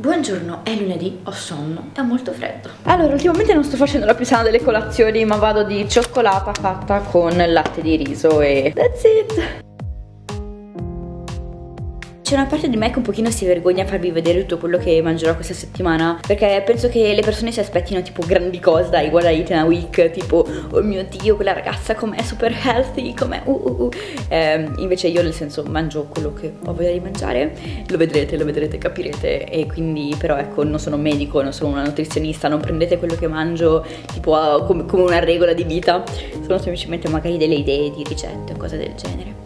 Buongiorno, è lunedì, ho sonno e molto freddo. Allora, ultimamente non sto facendo la più sana delle colazioni, ma vado di cioccolata fatta con latte di riso e that's it c'è una parte di me che un pochino si vergogna a farvi vedere tutto quello che mangerò questa settimana perché penso che le persone si aspettino tipo grandi cose dai guarda Eat Week tipo oh mio dio quella ragazza com'è super healthy com'è uh uh uh. Eh, invece io nel senso mangio quello che ho voglia di mangiare lo vedrete lo vedrete capirete e quindi però ecco non sono medico non sono una nutrizionista non prendete quello che mangio tipo uh, come, come una regola di vita. Sono semplicemente magari delle idee di ricette o cose del genere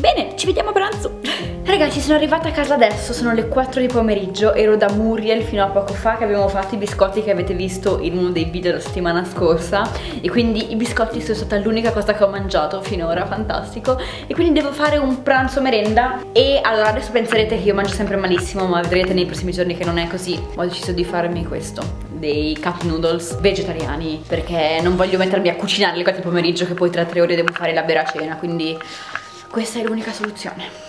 Bene, ci vediamo a pranzo. Ragazzi, sono arrivata a casa adesso, sono le 4 di pomeriggio, ero da Muriel fino a poco fa che abbiamo fatto i biscotti che avete visto in uno dei video della settimana scorsa. E quindi i biscotti sono stata l'unica cosa che ho mangiato finora, fantastico. E quindi devo fare un pranzo merenda. E allora adesso penserete che io mangio sempre malissimo ma vedrete nei prossimi giorni che non è così, ho deciso di farmi questo dei cup noodles vegetariani perché non voglio mettermi a cucinare le 4 di pomeriggio che poi tra 3 ore devo fare la vera cena quindi questa è l'unica soluzione.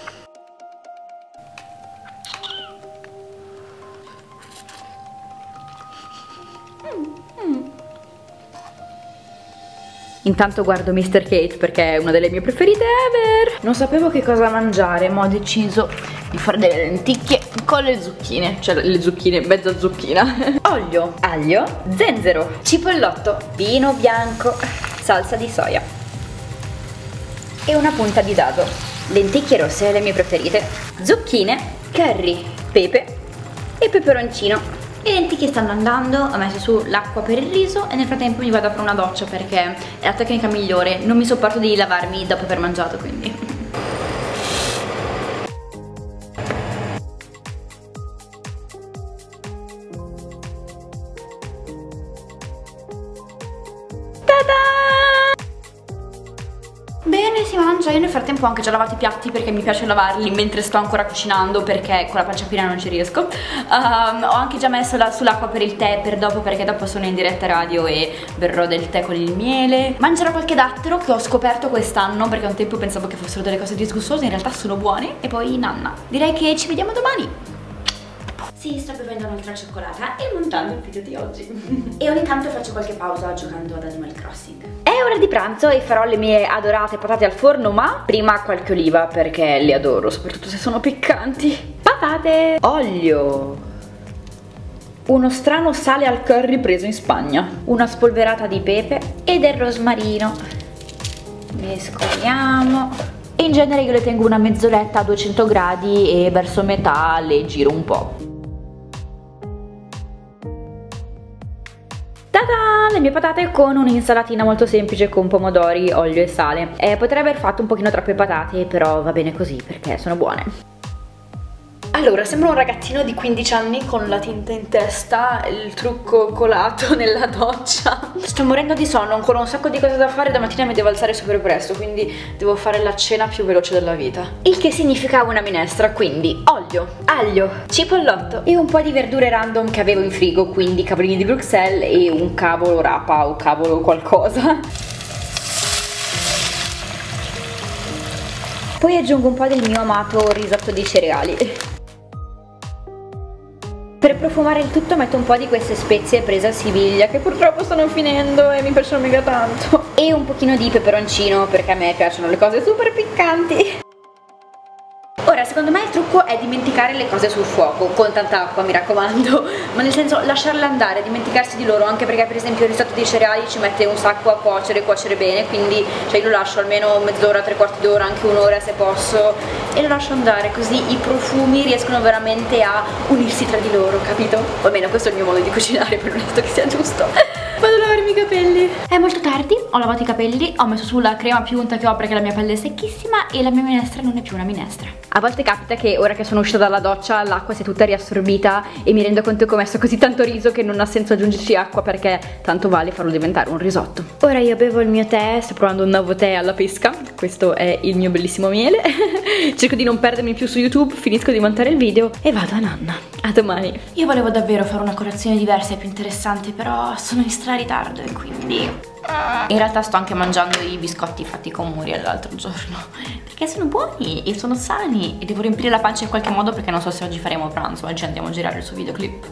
Intanto guardo Mr. Kate perché è una delle mie preferite ever Non sapevo che cosa mangiare ma ho deciso di fare delle lenticchie con le zucchine Cioè le zucchine, mezza zucchina Olio, aglio, zenzero, cipollotto, vino bianco, salsa di soia e una punta di dado. Lenticchie rosse, le mie preferite. Zucchine, curry, pepe e peperoncino. Le lenticchie stanno andando, ho messo su l'acqua per il riso e nel frattempo mi vado a fare una doccia perché è la tecnica migliore. Non mi sopporto di lavarmi dopo aver mangiato, quindi... Frattempo ho anche già lavato i piatti perché mi piace lavarli mentre sto ancora cucinando perché con la pancia piena non ci riesco. Um, ho anche già messo la, sull'acqua per il tè per dopo perché dopo sono in diretta radio e berrò del tè con il miele. Mangerò qualche dattero che ho scoperto quest'anno perché un tempo pensavo che fossero delle cose disgustose, in realtà sono buone. E poi nanna. Direi che ci vediamo domani. Sì, sto bevendo un'altra cioccolata e montando il video di oggi. e ogni tanto faccio qualche pausa giocando ad Animal Crossing. È ora di pranzo e farò le mie adorate patate al forno, ma prima qualche oliva perché le adoro, soprattutto se sono piccanti. Patate! Olio! Uno strano sale al curry preso in Spagna, una spolverata di pepe e del rosmarino. Mescoliamo. In genere io le tengo una mezz'oretta a 200 gradi e verso metà le giro un po'. Mie patate con un'insalatina molto semplice con pomodori, olio e sale. Eh, potrei aver fatto un pochino troppe patate, però va bene così perché sono buone. Allora, sembra un ragazzino di 15 anni con la tinta in testa, il trucco colato nella doccia. Sto morendo di sonno, ancora un sacco di cose da fare, domattina mi devo alzare super presto, quindi devo fare la cena più veloce della vita. Il che significa una minestra, quindi olio, aglio, cipollotto e un po' di verdure random che avevo in frigo, quindi cavolini di Bruxelles e un cavolo rapa o cavolo qualcosa. Poi aggiungo un po' del mio amato risotto di cereali. Per profumare il tutto metto un po' di queste spezie prese a Siviglia che purtroppo stanno finendo e mi piacciono mega tanto. E un pochino di peperoncino perché a me piacciono le cose super piccanti. Secondo me il trucco è dimenticare le cose sul fuoco, con tanta acqua mi raccomando, ma nel senso lasciarle andare, dimenticarsi di loro, anche perché per esempio il risotto dei cereali ci mette un sacco a cuocere, cuocere bene, quindi cioè io lo lascio almeno mezz'ora, tre quarti d'ora, anche un'ora se posso, e lo lascio andare, così i profumi riescono veramente a unirsi tra di loro, capito? O almeno questo è il mio modo di cucinare, per un che sia giusto. Vado a lavarmi i capelli. È molto tardi, ho lavato i capelli Ho messo su la crema più unta che ho perché la mia pelle è secchissima E la mia minestra non è più una minestra. A volte capita che ora che sono uscita dalla doccia L'acqua si è tutta riassorbita E mi rendo conto che ho messo così tanto riso Che non ha senso aggiungerci acqua Perché tanto vale farlo diventare un risotto. Ora io bevo il mio tè Sto provando un nuovo tè alla pesca. Questo è il mio bellissimo miele Cerco di non perdermi più su YouTube Finisco di montare il video E vado a nanna A domani Io volevo davvero fare una colazione diversa e più interessante Però sono in strada a ritardo e quindi... In realtà sto anche mangiando i biscotti fatti con Muriel l'altro giorno che sono buoni e sono sani e devo riempire la pancia in qualche modo perché non so se oggi faremo pranzo, oggi andiamo a girare il suo videoclip.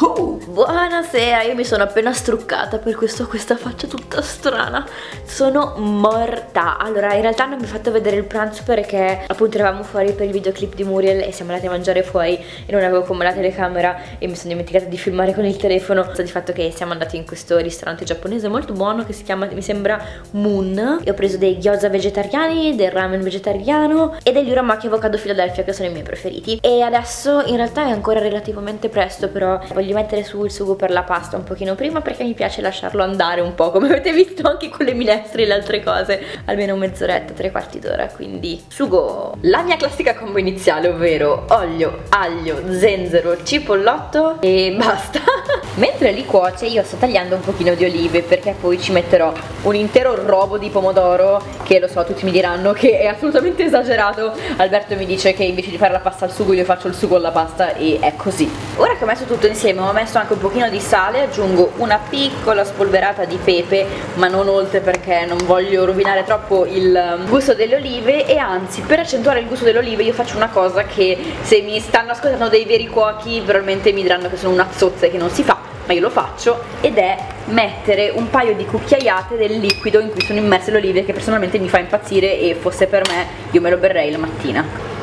Uh, buonasera, io mi sono appena struccata per questo questa faccia tutta strana. Sono morta. Allora, in realtà non vi ho fatto vedere il pranzo perché appunto eravamo fuori per il videoclip di Muriel e siamo andati a mangiare fuori e non avevo come la telecamera e mi sono dimenticata di filmare con il telefono. Sta di fatto che siamo andati in questo ristorante giapponese molto buono che si chiama, mi sembra Moon. E ho preso dei gyoza vegetariani, del ramen vegetariano e degli uramaki avocado Philadelphia che sono i miei preferiti. E adesso in realtà è ancora relativamente presto, però voglio voglio mettere su il sugo per la pasta un pochino prima perché mi piace lasciarlo andare un po' come avete visto anche con le minestre e le altre cose almeno mezz'oretta, tre quarti d'ora quindi sugo. La mia classica combo iniziale ovvero olio, aglio, zenzero, cipollotto e basta mentre li cuoce io sto tagliando un pochino di olive perché poi ci metterò un intero robo di pomodoro che lo so tutti mi diranno che è assolutamente esagerato. Alberto mi dice che invece di fare la pasta al sugo io faccio il sugo alla pasta e è così. Ora che ho messo tutto insieme ho messo anche un pochino di sale aggiungo una piccola spolverata di pepe ma non oltre perché non voglio rovinare troppo il um, gusto delle olive. E anzi per accentuare il gusto delle olive io faccio una cosa che se mi stanno ascoltando dei veri cuochi probabilmente mi diranno che sono una zozza e che non si fa ma io lo faccio ed è mettere un paio di cucchiaiate del liquido in cui sono immerse le olive che personalmente mi fa impazzire e fosse per me io me lo berrei la mattina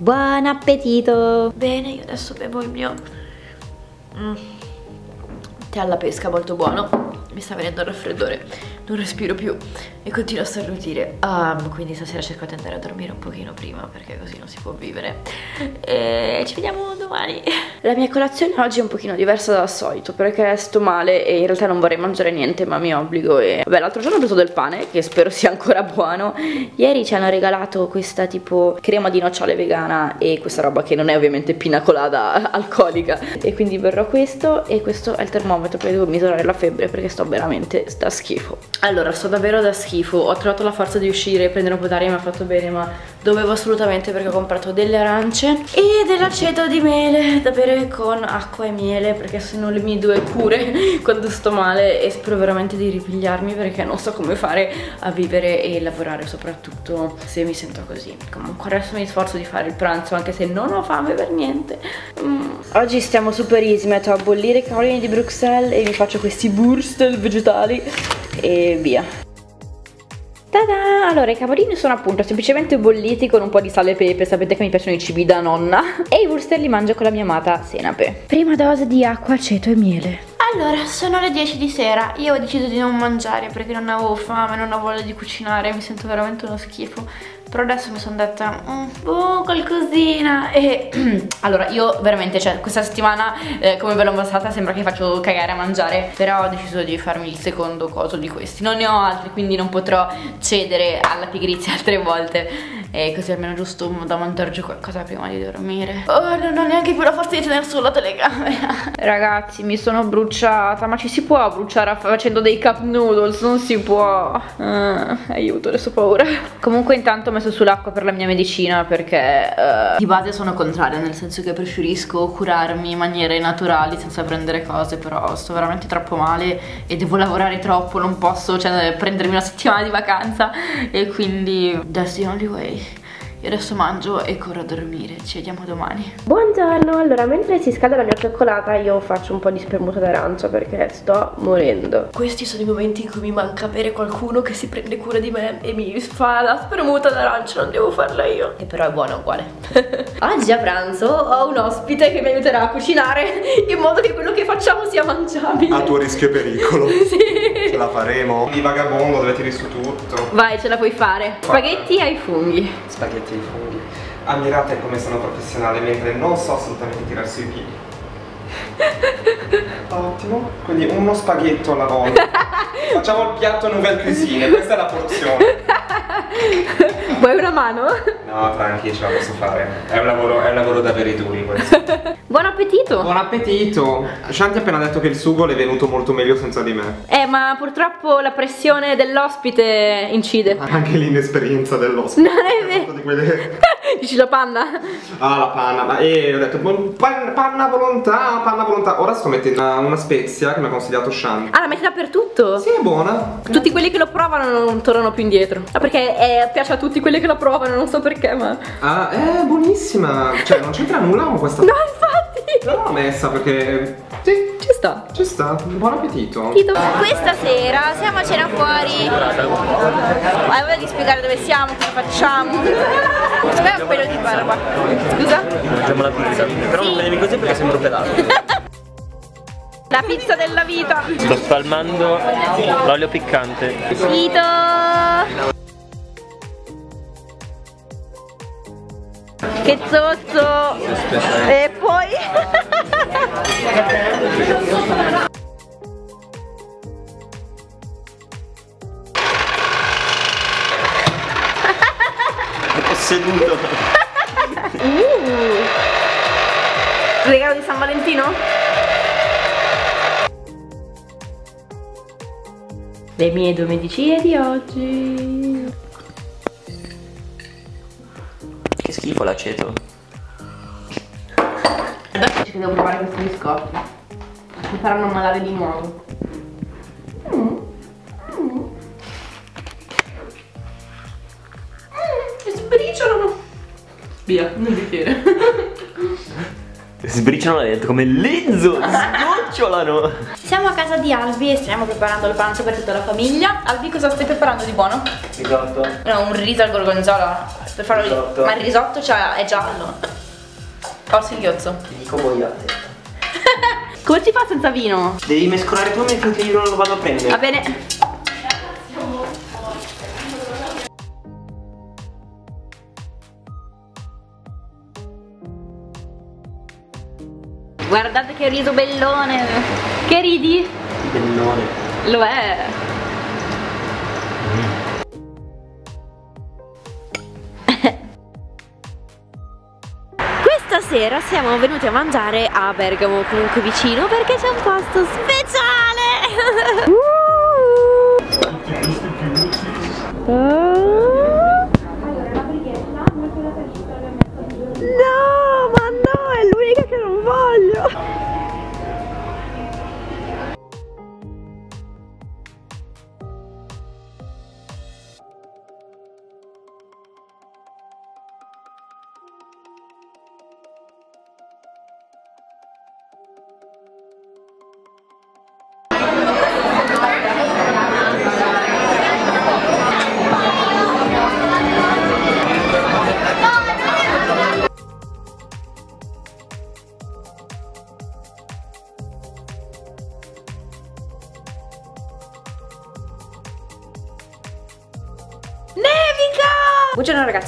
Buon appetito! Bene, io adesso bevo il mio mm. tè alla pesca molto buono. Mi sta venendo il raffreddore, non respiro più e continuo a starnutire. Um, quindi stasera cerco di andare a dormire un pochino prima perché così non si può vivere. E ci vediamo domani. La mia colazione oggi è un pochino diversa dal solito perché sto male e in realtà non vorrei mangiare niente ma mi obbligo e... Vabbè l'altro giorno ho preso del pane che spero sia ancora buono. Ieri ci hanno regalato questa tipo crema di nocciole vegana e questa roba che non è ovviamente pina colada alcolica. E quindi berrò questo e questo è il termometro perché devo misurare la febbre perché sto veramente da schifo. Allora sto davvero da schifo Ho trovato la forza di uscire e prendere un po' d'aria mi ha fatto bene ma dovevo assolutamente perché ho comprato delle arance e dell'aceto di mele da bere con acqua e miele perché sono le mie due cure quando sto male e spero veramente di ripigliarmi perché non so come fare a vivere e lavorare soprattutto se mi sento così. Comunque adesso mi sforzo di fare il pranzo anche se non ho fame per niente. Mm. oggi stiamo super easy metto a bollire i cavolini di Bruxelles e mi faccio questi burst vegetali e via Tada! Allora i cavolini sono appunto semplicemente bolliti con un po' di sale e pepe, sapete che mi piacciono i cibi da nonna e i wurster li mangio con la mia amata senape. Prima dose di acqua, aceto e miele. Allora, sono le 10 di sera, io ho deciso di non mangiare perché non avevo fame, non ho voglia di cucinare, mi sento veramente uno schifo però adesso mi sono detta oh qualcosina. E allora io veramente cioè questa settimana eh, come ve l'ho mostrata sembra che faccio cagare a mangiare però ho deciso di farmi il secondo coso di questi. Non ne ho altri quindi non potrò cedere alla pigrizia altre volte e così almeno giusto da mangiare qualcosa prima di dormire. Oh non ho neanche più la forza di tenere sulla telecamera. Ragazzi mi sono bruciata ma ci si può bruciare facendo dei cup noodles? Non si può. Uh, aiuto adesso ho paura. Comunque intanto ho messo sull'acqua per la mia medicina perché uh, di base sono contraria nel senso che preferisco curarmi in maniere naturali senza prendere cose però sto veramente troppo male e devo lavorare troppo non posso cioè, prendermi una settimana di vacanza e quindi that's the only way io adesso mangio e corro a dormire, ci vediamo domani. Buongiorno, allora mentre si scalda la mia cioccolata io faccio un po' di spremuta d'arancia perché sto morendo. Questi sono i momenti in cui mi manca avere qualcuno che si prende cura di me e mi fa la spremuta d'arancia, non devo farla io. Che però è buona uguale. Oggi a pranzo ho un ospite che mi aiuterà a cucinare in modo che quello che facciamo sia mangiabile. A tuo rischio e pericolo. sì. Ce la faremo. Di vagabondo dove tiri su tutto. Vai, ce la puoi fare. Spaghetti ai funghi. Spaghetti tutti i funghi. Ammirate come sono professionale mentre non so assolutamente tirare sui piedi. Ottimo, quindi uno spaghetto alla volta. Facciamo il piatto nouvelle cuisine, questa è la porzione. Vuoi una mano? No, tranqui, ce la posso fare. È un lavoro, è un lavoro da veri duri questo. Buon appetito! Buon appetito! Shanti ha appena detto che il sugo le è venuto molto meglio senza di me. Eh, ma purtroppo la pressione dell'ospite incide. Anche l'inesperienza dell'ospite. Non è vero. Dici la panna? Ah, la panna, ma eh, ho detto pan, panna volontà, panna volontà. Ora sto mettendo una, una spezia che mi ha consigliato Shan. Ah, la metti dappertutto? Sì, è buona. Tutti quelli che lo provano non tornano più indietro. Ah, perché eh, piace a tutti quelli che lo provano, non so perché, ma. Ah, è buonissima. Cioè, non c'entra nulla con questa. No, infatti! Non l'ho messa perché. Sì, Ci sta. ci sta. Buon appetito. Tito. Questa sera siamo a cena fuori. Voglia di spiegare dove siamo, cosa facciamo? Secondo me è un pelo di barba. Scusa? Mangiamo la pizza. Però non prendevi così perché sembro pelato. La pizza della vita. Sto spalmando l'olio piccante. Tito. Che zozzo. E poi... È posseduto. Uh. Regalo di San Valentino? Le mie due medicine di oggi. Che schifo l'aceto. Adesso ci devo provare questi biscotti. Mi faranno malare di nuovo. Via, non bicchiere. Sbriciolano la dentro come lezzo, sgocciolano. Siamo a casa di Albi e stiamo preparando il pranzo per tutta la famiglia. Albi, cosa stai preparando di buono? Risotto. No, un riso al gorgonzola. Per farlo Risotto. Ma il risotto c'ha- è giallo. Ho il singhiozzo. Ti dico boiate. Come si fa senza vino? Devi mescolare tu finché io non lo vado a prendere. Va bene. Guardate che riso bellone. Che ridi? Bellone. Lo è. Questa sera siamo venuti a mangiare a Bergamo, comunque vicino, perché c'è un posto speciale. No,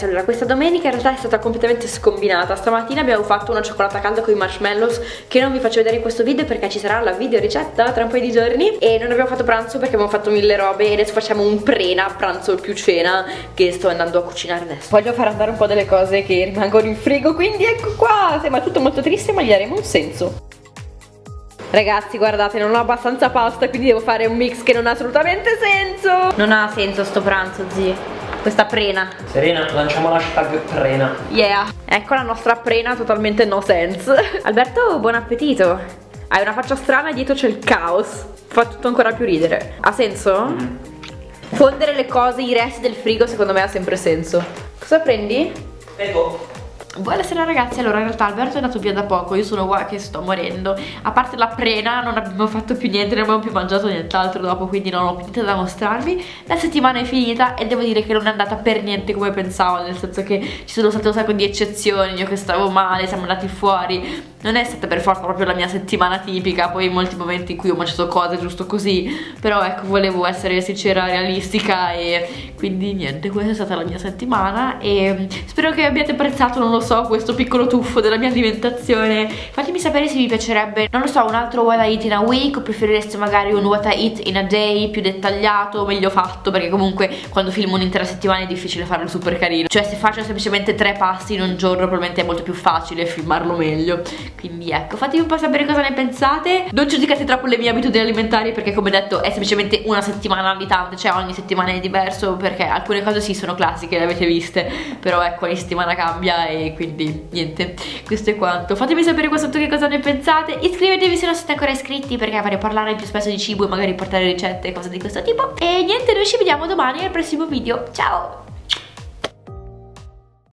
ragazzi, allora questa domenica in realtà è stata completamente scombinata. Stamattina abbiamo fatto una cioccolata calda con i marshmallows Che non vi faccio vedere in questo video perché ci sarà la video ricetta tra un paio di giorni. E non abbiamo fatto pranzo perché abbiamo fatto mille robe. E adesso facciamo un prena, pranzo più cena Che sto andando a cucinare adesso. Voglio far andare un po' delle cose che rimangono in frigo Quindi ecco qua, sembra tutto molto triste ma gli daremo un senso. Ragazzi guardate non ho abbastanza pasta quindi devo fare un mix che non ha assolutamente senso. Non ha senso sto pranzo zi Questa prena Serena, lanciamo l'hashtag prena. Yeah Ecco la nostra prena totalmente no sense Alberto buon appetito Hai una faccia strana e dietro c'è il caos Fa tutto ancora più ridere Ha senso? Fondere le cose, i resti del frigo secondo me ha sempre senso Cosa prendi? Prego. Buonasera ragazzi, allora in realtà Alberto è andato via da poco, io sono qua che sto morendo. A parte la prena non abbiamo fatto più niente, non abbiamo più mangiato nient'altro dopo Quindi non ho più niente da mostrarvi La settimana è finita e devo dire che non è andata per niente come pensavo Nel senso che ci sono state un sacco di eccezioni, io che stavo male, siamo andati fuori. Non è stata per forza proprio la mia settimana tipica Poi in molti momenti in cui ho mangiato cose giusto così. Però ecco, volevo essere sincera, realistica e quindi niente, questa è stata la mia settimana E spero che abbiate apprezzato, non lo so, questo piccolo tuffo della mia alimentazione. Fatemi sapere se vi piacerebbe, non lo so, un altro what I eat in a week o preferireste magari un what I eat in a day più dettagliato, meglio fatto, perché comunque quando filmo un'intera settimana è difficile farlo super carino. Cioè se faccio semplicemente tre passi in un giorno probabilmente è molto più facile filmarlo meglio. Quindi ecco, fatemi un po' sapere cosa ne pensate. Non giudicate troppo le mie abitudini alimentari perché come detto è semplicemente una settimana all'itante, cioè ogni settimana è diverso perché alcune cose sì sono classiche, le avete viste, però ecco ogni settimana cambia e quindi niente, questo è quanto. Fatemi sapere qua sotto che cosa ne pensate, iscrivetevi se non siete ancora iscritti perché vorrei parlare più spesso di cibo e magari portare ricette e cose di questo tipo. E niente, noi ci vediamo domani al prossimo video, ciao!